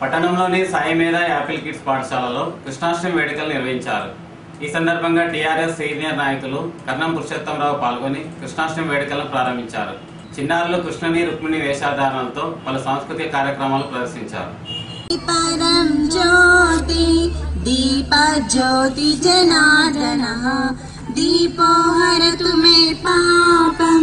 పట్టణంలోని సాయిమేధ Apple kids పాఠశాలలో కృష్ణాష్టమి వేడుకలు నిర్వహించారు. ఈ సందర్భంగా టీఆర్ఎస్ సీనియర్ నాయకులు కర్ణం పురుషోత్తమరావు పాల్గొని కృష్ణాష్టమి వేడుకలను ప్రారంభించారు. చిన్నారులు కృష్ణని రుక్మిణి వేషధారణలతో పలు సాంస్కృతిక కార్యక్రమాలు ప్రదర్శించారు. దీపజ్యోతి పాపం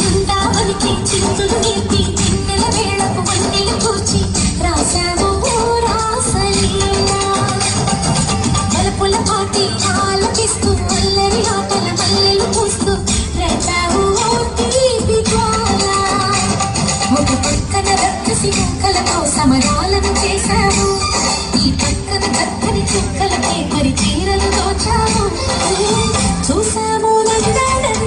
జుండావనికి చిత్తులు నీపి చిన్నెల వేళకు వన్నెలు కూర్చి రాశాము మలుపుల పాటి ఆలపిస్తూ అల్లరి ఆటల మల్లెలు రక్కసి ముక్కలతో సమరాలను చేశాము ఈ పక్కన దక్కని చుక్కలకే మరి చీరలు దోచాము చూసాము నందనందన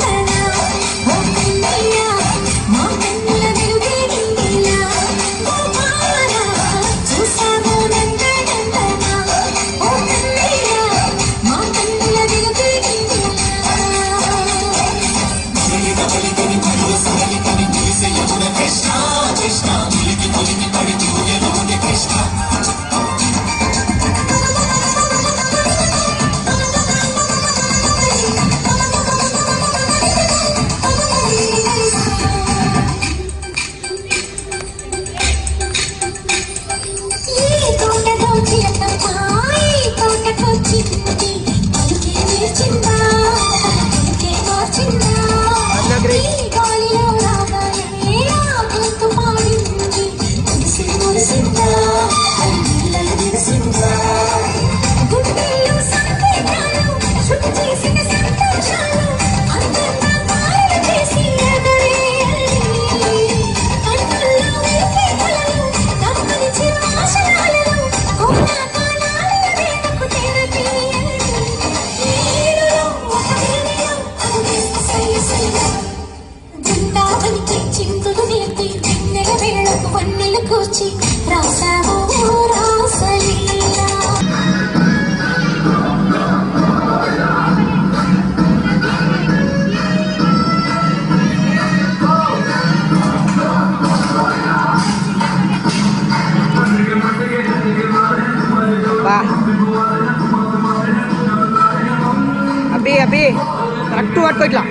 ಅಭಿ ಅಭಿ ಕರೆಕ್ಟ್ ಮಾಡ್ಕೊ ಇಟ್ಲಾ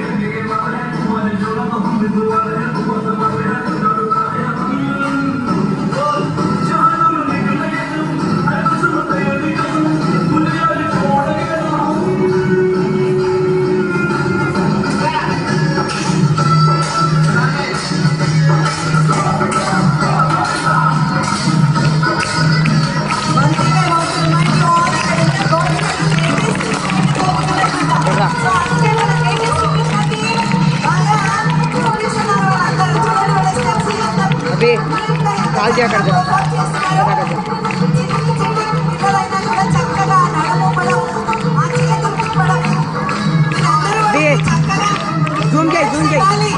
జూమ్ చేయి జూమ్ చేయి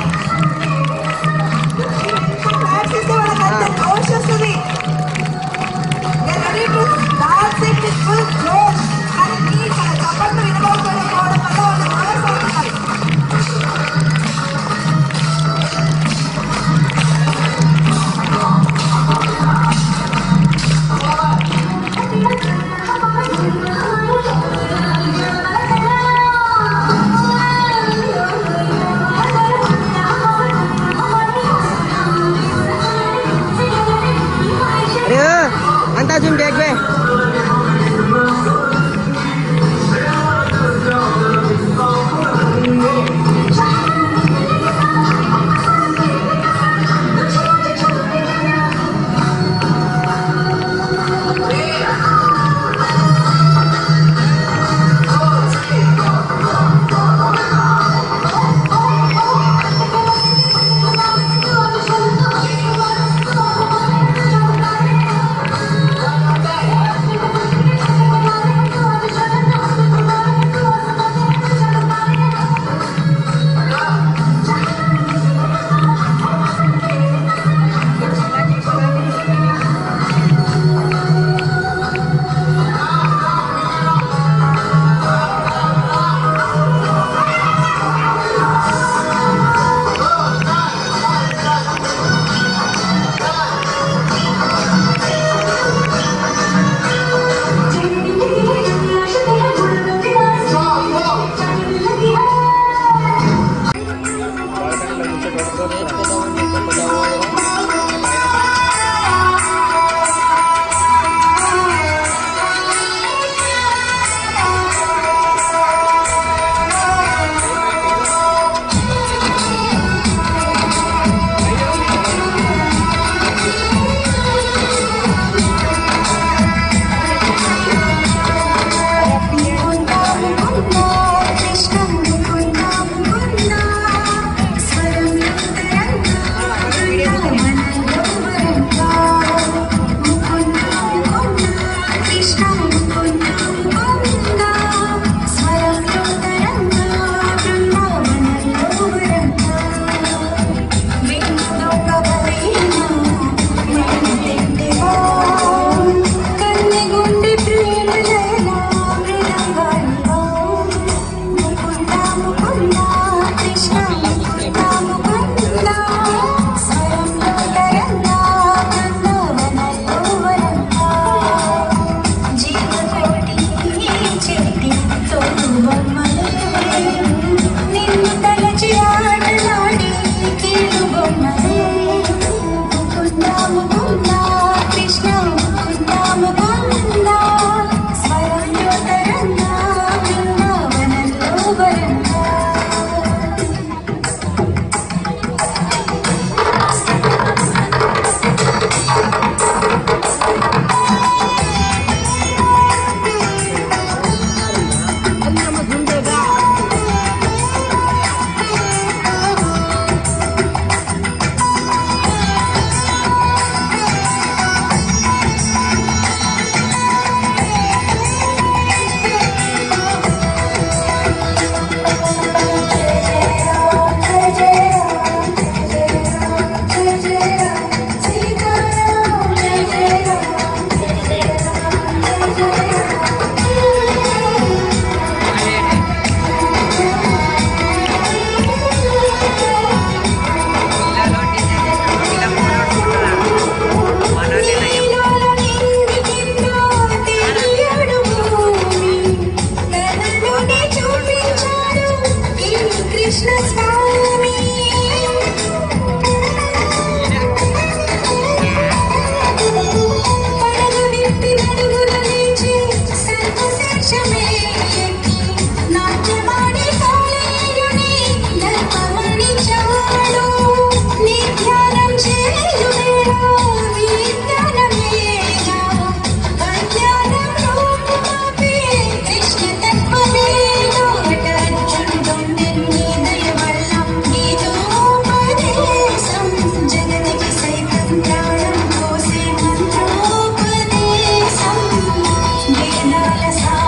las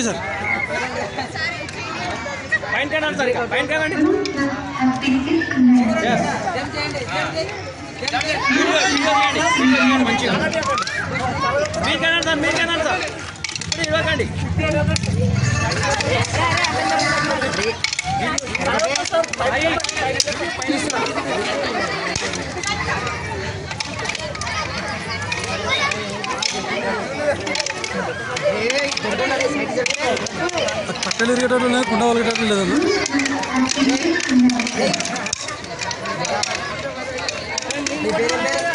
రెడీ సార్. పైన కనండి సార్ ఇక, పైన కనండి Yes. వీడియో వీడియో తీయండి వీడియో తీయండి మంచిగా మీరు కనండి సార్ మీరు కనండి సార్ ఇప్పుడు ఇవ్వకండి. కట్టెలు ఇరిగేటట్లు లేదు కుండ వలిగేటట్లు లేదన్న మీ పేరు ఏం పేరు?